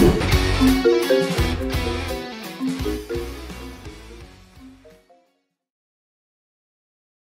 you.